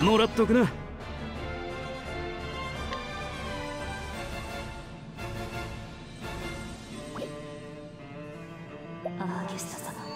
もらっとくな。アーギュスタ